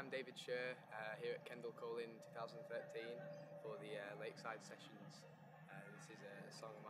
I'm David Shurr uh, here at Kendal Calling 2013 for the uh, Lakeside Sessions. Uh, this is a song of mine.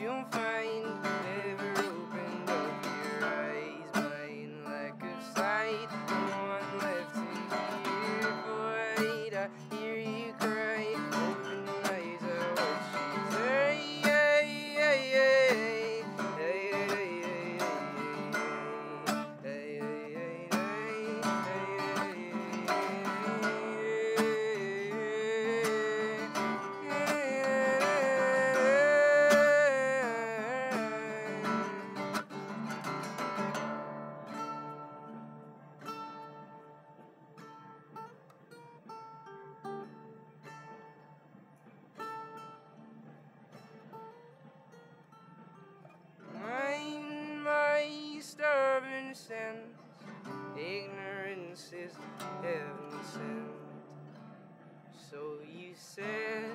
You'll find never opened up your eyes, mine lack of sight. No one left to hear void. I is heaven sent. So you said,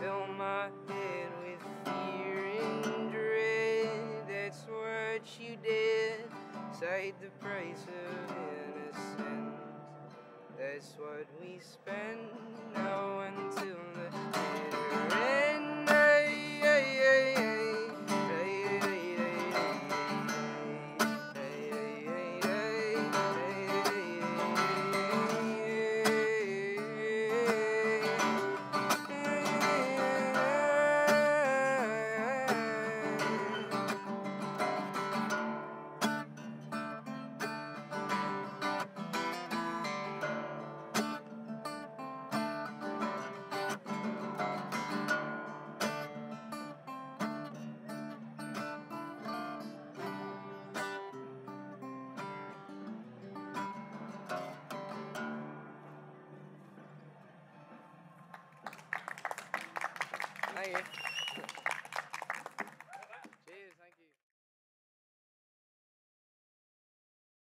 fill my head with fear and dread. That's what you did, cite the price of innocence. That's what we spend now you.